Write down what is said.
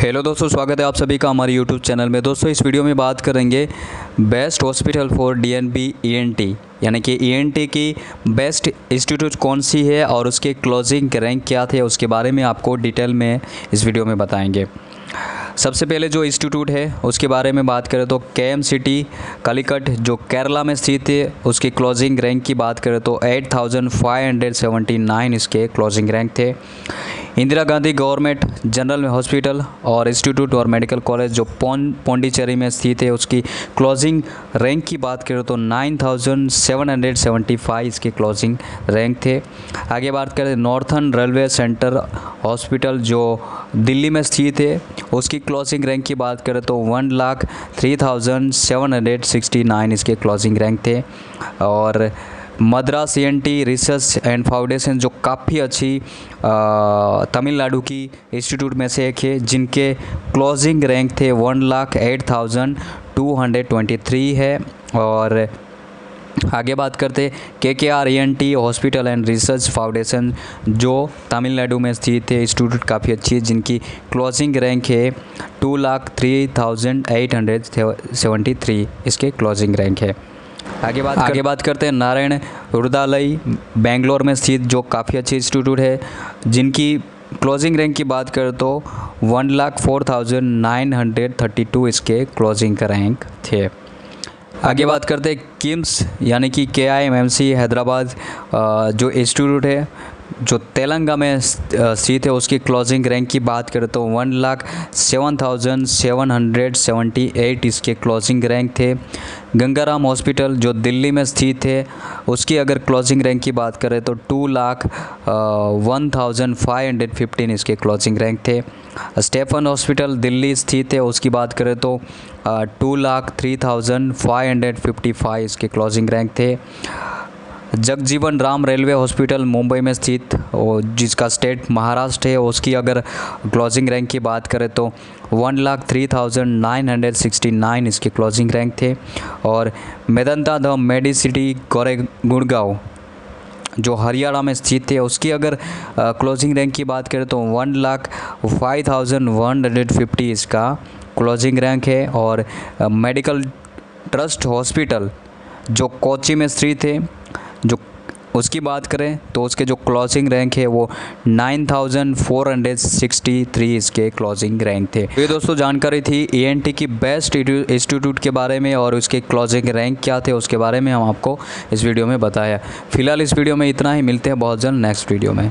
Hello दोस्तों, स्वागत है आप सभी का हमारे यूट्यूब चैनल में। दोस्तों, इस वीडियो में बात करेंगे best hospital for DNB ENT यानी कि ईएनटी की बेस्ट इंस्टीट्यूट कौन सी है और उसके क्लोजिंग रैंक क्या थे, उसके बारे में आपको डिटेल में इस वीडियो में बताएँगे। सबसे पहले जो इंस्टीट्यूट है, उसके बारे में बात करें तो के एम सिटी कलिकट जो केरला में स्थित है, उसकी क्लोजिंग रैंक की बात करें तो 8579 इसके क्लोजिंग रैंक थे। Indira Gandhi government general hospital और इंस्टीट्यूट और मेडिकल कॉलेज जो पौन पौंडीचेरी में स्थित है, उसकी क्लोजिंग रैंक की बात करें तो 9775 इसके क्लोजिंग रैंक थे। आगे बात करें नॉर्थन रेलवे सेंटर हॉस्पिटल जो दिल्ली में स्थित है, उसकी क्लोजिंग रैंक की बात करें तो one lakh three thousand seven hundred sixty nine इसके क्लोजिंग रैंक थे। और Madras tea research and foundation जो काफ़ी अच्छी तमिलनाडु की इंस्टीट्यूट में से एक है, जिनके क्लोजिंग रैंक थे one lakh eight thousand two hundred twenty three है। और आगे बात करते K K R N T hospital and research foundation जो तमिलनाडु में स्थित है। इंस्टीट्यूट काफ़ी अच्छी है, जिनकी क्लोजिंग रैंक है two lakh three thousand eight hundred seventy three इसके क्लोजिंग रैंक है। आगे बात आगे कर... बात करते हैं। नारायण हृदयालय बेंगलोर में स्थित, जो काफ़ी अच्छी इंस्टीट्यूट है, जिनकी क्लोजिंग रैंक की बात करें तो one lakh four thousand nine hundred thirty two इसके क्लोजिंग का रैंक थे। आगे बात करते हैं किम्स, यानी कि K I M M C Hyderabad जो इंस्टीट्यूट है, जो तेलंगा में स्थित है, उसकी क्लोजिंग रैंक की बात करें तो one lakh seven thousand seven hundred seventy eight इसके क्लोजिंग रैंक थे। गंगाराम हॉस्पिटल, जो दिल्ली में स्थित है, उसकी अगर क्लोजिंग रैंक की बात करें तो two lakh one thousand five hundred fifteen इसके क्लोजिंग रैंक थे। स्टेफन हॉस्पिटल दिल्ली स्थित है, उसकी बात करें तो two lakh three thousand five hundred fifty five इसके क्लोजिंग रैंक थे। जगजीवन राम रेलवे हॉस्पिटल मुंबई में स्थित जिसका स्टेट महाराष्ट्र है, उसकी अगर क्लोजिंग रैंक की बात करें तो one lakh three thousand nine hundred sixty nine इसके क्लोजिंग रैंक थे। और मेदंता द मेडिसिटी गोरे गुड़गांव, जो हरियाणा में स्थित है, उसकी अगर क्लोजिंग रैंक की बात करें तो one lakh five thousand one hundred fifty इसका क्लोजिंग रैंक है। और मेडिकल ट्रस्ट हॉस्पिटल जो कोची में स्थित है जो उसकी बात करें तो उसके जो क्लोजिंग रैंक है वो 9463 इसके क्लोजिंग रैंक थे। ये दोस्तों जानकारी थी ए की बेस्ट इंस्टीट्यूट के बारे में और उसके क्लोजिंग रैंक क्या थे उसके बारे में हम आपको इस वीडियो में बताया। फ़िलहाल इस वीडियो में इतना ही, मिलते हैं बहुत जल्द नेक्स्ट वीडियो में।